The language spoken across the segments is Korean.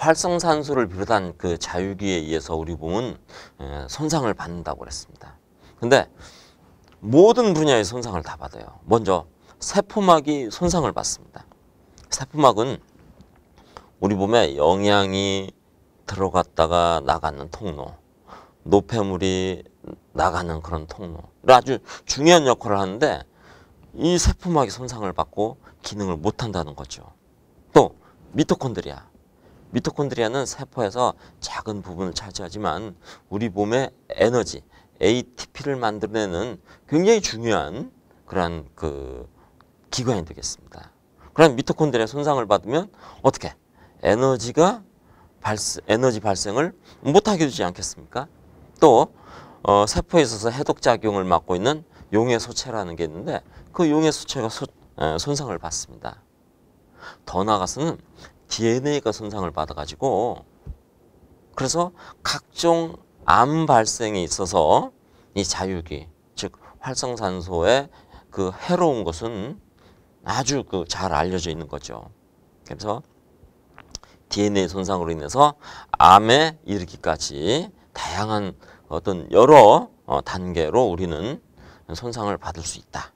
활성산소를 비롯한 그 자유기에 의해서 우리 몸은 에, 손상을 받는다고 그랬습니다. 근데 모든 분야의 손상을 다 받아요. 먼저 세포막이 손상을 받습니다. 세포막은 우리 몸에 영양이 들어갔다가 나가는 통로, 노폐물이 나가는 그런 통로, 아주 중요한 역할을 하는데 이 세포막이 손상을 받고 기능을 못 한다는 거죠. 또 미토콘드리아. 미토콘드리아는 세포에서 작은 부분을 차지하지만 우리 몸의 에너지, ATP를 만들어내는 굉장히 중요한 그러한 그 기관이 되겠습니다. 그럼 미토콘드리아 손상을 받으면 어떻게? 에너지가 발생, 에너지 발생을 못하게 되지 않겠습니까? 또 어, 세포에 있어서 해독 작용을 맡고 있는 용해 소체라는 게 있는데 그 용해 소체가 소, 에, 손상을 받습니다. 더 나아가서는 DNA가 손상을 받아가지고 그래서 각종 암 발생에 있어서 이 자유기 즉 활성산소의 그 해로운 것은 아주 그 잘 알려져 있는 거죠. 그래서 DNA 손상으로 인해서 암에 이르기까지 다양한 어떤 여러 어, 단계로 우리는 손상을 받을 수 있다.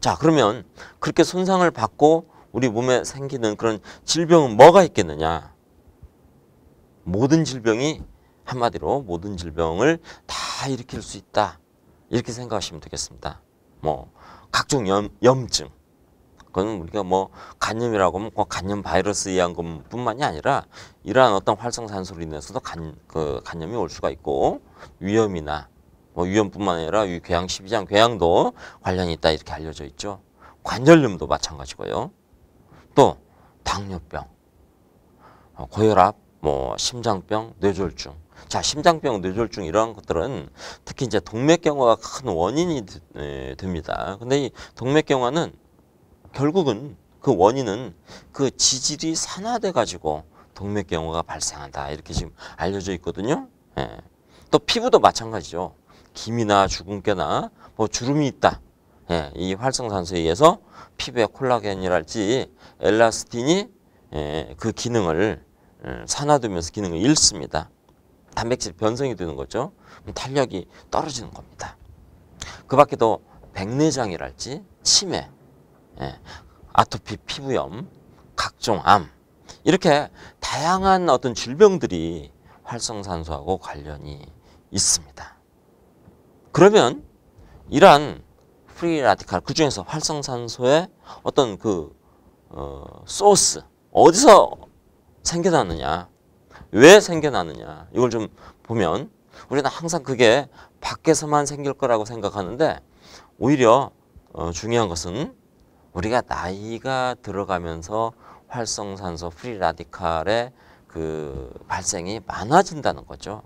자, 그러면 그렇게 손상을 받고 우리 몸에 생기는 그런 질병은 뭐가 있겠느냐? 모든 질병이 한마디로 모든 질병을 다 일으킬 수 있다. 이렇게 생각하시면 되겠습니다. 뭐 각종 염, 염증, 그건 우리가 뭐 간염이라고 하면 꼭 간염 바이러스에 의한 것뿐만이 아니라 이러한 어떤 활성산소로 인해서도 간, 그 간염이 올 수가 있고 위염이나 뭐 위염뿐만 아니라 위 궤양 십이장 궤양도 관련이 있다 이렇게 알려져 있죠. 관절염도 마찬가지고요. 또 당뇨병, 어, 고혈압, 뭐 심장병, 뇌졸중. 자, 심장병, 뇌졸중 이러한 것들은 특히 이제 동맥경화가 큰 원인이 되, 됩니다. 근데 이 동맥경화는 결국은 그 원인은 그 지질이 산화돼 가지고 동맥경화가 발생한다 이렇게 지금 알려져 있거든요. 예. 또 피부도 마찬가지죠. 김이나 주근깨나 뭐 주름이 있다. 예. 이 활성산소에 의해서 피부의 콜라겐이랄지 엘라스틴이 예. 그 기능을 예. 산화되면서 기능을 잃습니다. 단백질 변성이 되는 거죠. 탄력이 떨어지는 겁니다. 그 밖에도 백내장이랄지 치매, 예, 아토피 피부염, 각종 암 이렇게 다양한 어떤 질병들이 활성산소하고 관련이 있습니다. 그러면 이러한 free radical 그 중에서 활성산소의 어떤 그 어, 소스 어디서 생겨나느냐 왜 생겨나느냐 이걸 좀 보면 우리는 항상 그게 밖에서만 생길 거라고 생각하는데 오히려 어, 중요한 것은 우리가 나이가 들어가면서 활성산소 프리 라디칼의 그 발생이 많아진다는 거죠.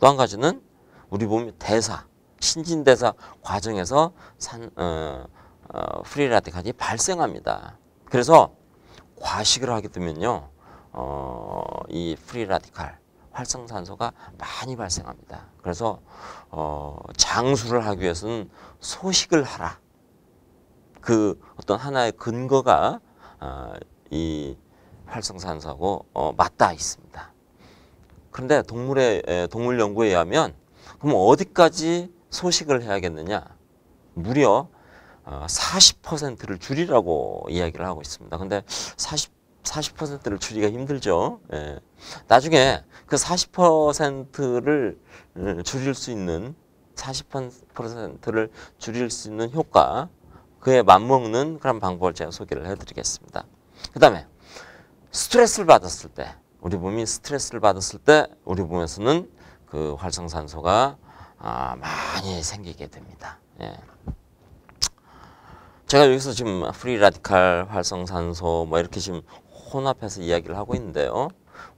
또 한 가지는 우리 몸의 대사, 신진대사 과정에서 산, 어, 어, 프리 라디칼이 발생합니다. 그래서 과식을 하게 되면요, 어, 이 free radical 활성산소가 많이 발생합니다. 그래서 어, 장수를 하기 위해서는 소식을 하라. 그 어떤 하나의 근거가 어, 이 활성산소하고 어, 맞닿아 있습니다. 그런데 동물의 에, 동물 연구에 의하면 그럼 어디까지 소식을 해야겠느냐? 무려 어, 40%를 줄이라고 이야기를 하고 있습니다. 근데 40 40%를 줄이기가 힘들죠. 예. 나중에 그 40%를 어, 줄일 수 있는 40%를 줄일 수 있는 효과 그에 맞먹는 그런 방법을 제가 소개를 해드리겠습니다. 그 다음에 스트레스를 받았을 때 우리 몸이 스트레스를 받았을 때 우리 몸에서는 그 활성산소가 아, 많이 생기게 됩니다. 예. 제가 여기서 지금 free radical 활성산소 뭐 이렇게 지금 혼합해서 이야기를 하고 있는데요.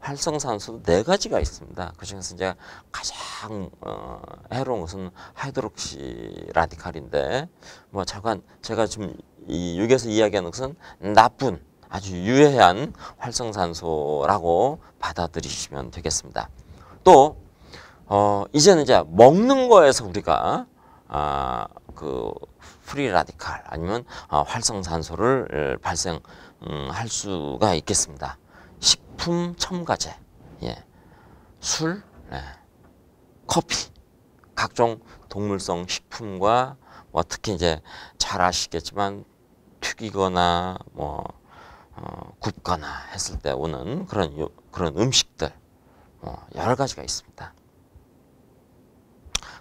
활성산소도 네 가지가 있습니다. 그 중에서 이제 가장 어, 해로운 것은 하이드록시 라디칼인데 뭐 잠깐 제가 지금 이 여기서 이야기하는 것은 나쁜 아주 유해한 활성산소라고 받아들이시면 되겠습니다. 또 어, 이제는 이제 먹는 거에서 우리가 아, 그 free radical 아니면 아, 활성산소를 발생할 수가 있겠습니다. 식품 첨가제, 예, 술, 예, 커피, 각종 동물성 식품과 뭐 특히 이제 잘 아시겠지만 튀기거나 뭐 어, 굽거나 했을 때 오는 그런 요, 그런 음식들 어, 여러 가지가 있습니다.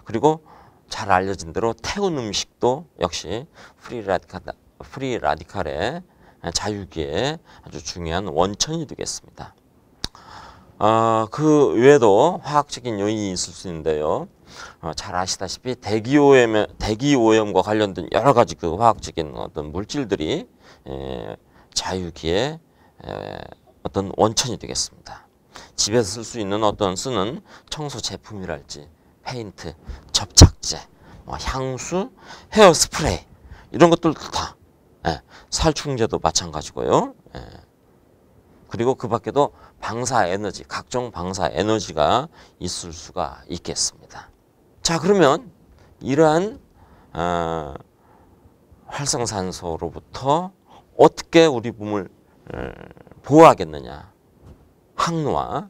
그리고 잘 알려진 대로 태운 음식도 역시 프리 라디칼 프리 라디칼의 자유기에 아주 중요한 원천이 되겠습니다. 어, 그 외에도 화학적인 요인이 있을 수 있는데요. 어, 잘 아시다시피 대기오염, 대기오염과 관련된 여러 가지 그 화학적인 어떤 물질들이 에, 자유기의 에, 어떤 원천이 되겠습니다. 집에서 쓸 수 있는 어떤 쓰는 청소 제품이랄지 페인트, 접착제, 뭐 향수, 헤어 스프레이 이런 것들도 다 예, 살충제도 마찬가지고요. 예. 그리고 그 밖에도 방사 에너지, 각종 방사 에너지가 있을 수가 있겠습니다. 자, 그러면 이러한 어, 활성산소로부터 어떻게 우리 몸을 어, 보호하겠느냐? 항노화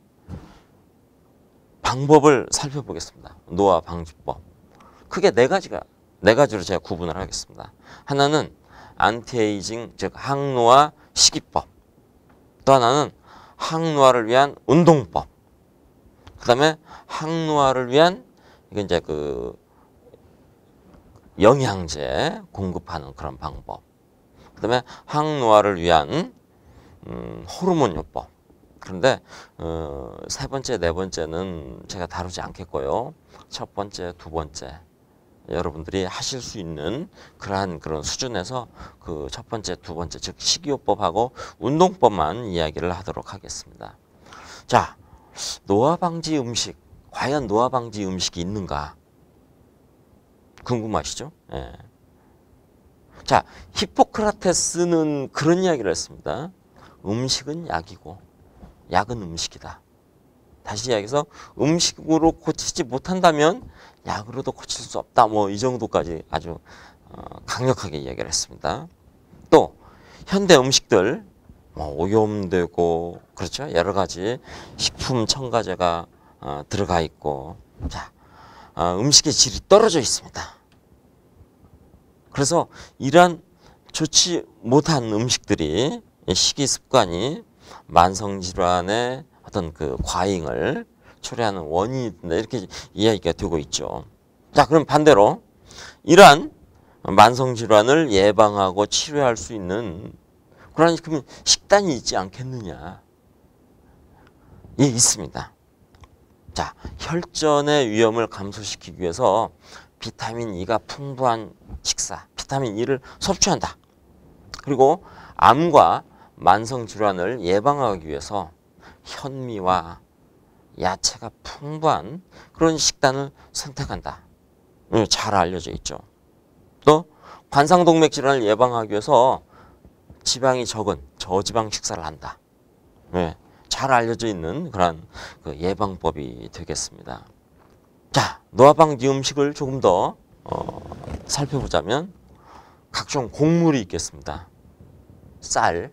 방법을 살펴보겠습니다. 노화 방지법. 크게 네 가지가 네 가지로 제가 구분을 하겠습니다. 하나는 안티에이징 즉 항노화 식이법. 또 하나는 항노화를 위한 운동법. 그다음에 항노화를 위한 이게 이제 그 영양제 공급하는 그런 방법. 그다음에 항노화를 위한 음, 호르몬 요법. 그런데 어, 세 번째, 네 번째는 제가 다루지 않겠고요. 첫 번째, 두 번째 여러분들이 하실 수 있는 그러한 그런 수준에서 그 첫 번째, 두 번째 즉 식이요법하고 운동법만 이야기를 하도록 하겠습니다. 자, 노화 방지 음식 과연 노화 방지 음식이 있는가 궁금하시죠? 예. 자, 히포크라테스는 그런 이야기를 했습니다. 음식은 약이고 약은 음식이다. 다시 이야기해서 음식으로 고치지 못한다면 약으로도 고칠 수 없다. 뭐 이 정도까지 아주 어, 강력하게 이야기를 했습니다. 또 현대 음식들 뭐 오염되고 그렇죠 여러 가지 식품 첨가제가 어, 들어가 있고 자 어, 음식의 질이 떨어져 있습니다. 그래서 이러한 좋지 못한 음식들이 식이 습관이 만성 질환의 어떤 그 과잉을 초래하는 원인이 된다 이렇게 이야기가 되고 있죠. 자 그럼 반대로 이러한 만성 질환을 예방하고 치료할 수 있는 그러니 그러면 식단이 있지 않겠느냐? 예 있습니다. 자 혈전의 위험을 감소시키기 위해서 비타민 E가 풍부한 식사, 비타민 E를 섭취한다. 그리고 암과 만성 질환을 예방하기 위해서 현미와 야채가 풍부한 그런 식단을 선택한다. 네, 잘 알려져 있죠. 또 관상동맥 질환을 예방하기 위해서 지방이 적은 저지방 식사를 한다. 네, 잘 알려져 있는 그런 그 예방법이 되겠습니다. 자, 노화방지 음식을 조금 더 어, 살펴보자면 각종 곡물이 있겠습니다. 쌀,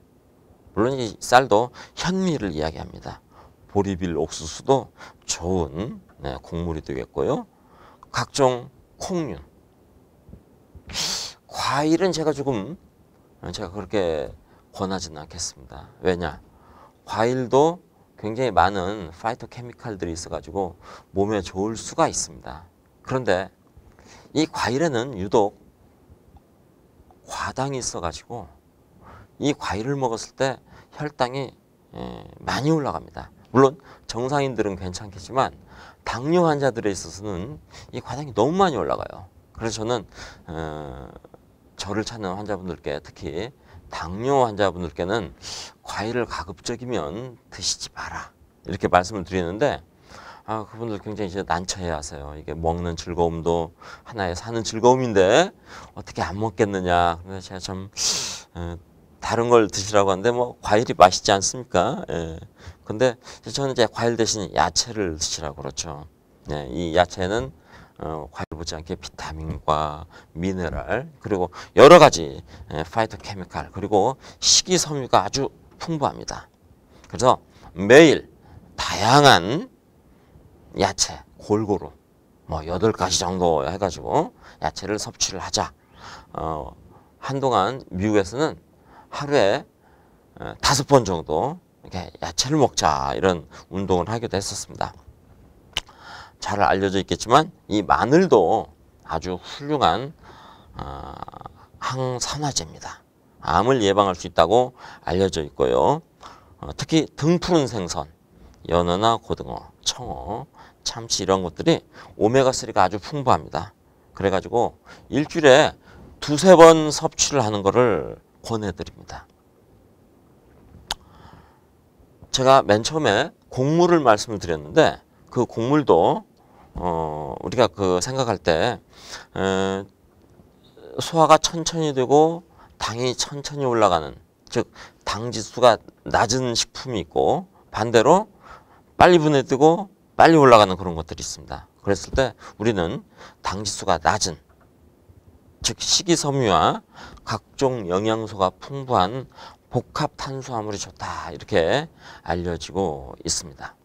물론 이 쌀도 현미를 이야기합니다. 보리빌 옥수수도 좋은 네, 곡물이 되겠고요. 각종 콩류, 과일은 제가 조금 제가 그렇게 권하지는 않겠습니다. 왜냐? 과일도 굉장히 많은 파이토 케미칼들이 있어가지고 몸에 좋을 수가 있습니다. 그런데 이 과일에는 유독 과당이 있어가지고 이 과일을 먹었을 때 혈당이 예, 많이 올라갑니다. 물론 정상인들은 괜찮겠지만 당뇨 환자들에 있어서는 이 과당이 너무 많이 올라가요. 그래서 저는 어, 저를 찾는 환자분들께 특히 당뇨 환자분들께는 과일을 가급적이면 드시지 마라 이렇게 말씀을 드리는데 아 그분들 굉장히 이제 난처해 하세요. 이게 먹는 즐거움도 하나의 사는 즐거움인데 어떻게 안 먹겠느냐. 그래서 제가 좀 어, 다른 걸 드시라고 하는데 뭐 과일이 맛있지 않습니까? 예. 근데 저는 이제 과일 대신 야채를 드시라고 그렇죠. 예, 이 야채는 어, 과일 못지않게 비타민과 미네랄 그리고 여러 가지 예, 파이토케미칼 그리고 식이섬유가 아주 풍부합니다. 그래서 매일 다양한 야채 골고루 뭐 여덟 가지 정도 해가지고 야채를 섭취를 하자. 어, 한동안 미국에서는 하루에 어, 다섯 번 정도 이렇게 야채를 먹자 이런 운동을 하기도 했었습니다. 잘 알려져 있겠지만 이 마늘도 아주 훌륭한 어, 항산화제입니다. 암을 예방할 수 있다고 알려져 있고요. 어, 특히 등 푸른 생선, 연어나 고등어, 청어, 참치 이런 것들이 오메가3가 아주 풍부합니다. 그래가지고 일주일에 두세 번 섭취를 하는 것을 권해드립니다. 제가 맨 처음에 곡물을 말씀을 드렸는데 그 곡물도 어 우리가 그 생각할 때 에, 소화가 천천히 되고 당이 천천히 올라가는 즉 당 지수가 낮은 식품이 있고 반대로 빨리 분해되고 빨리 올라가는 그런 것들이 있습니다. 그랬을 때 우리는 당 지수가 낮은 즉 식이섬유와 각종 영양소가 풍부한 복합 탄수화물이 좋다 이렇게 알려지고 있습니다.